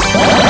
Oh!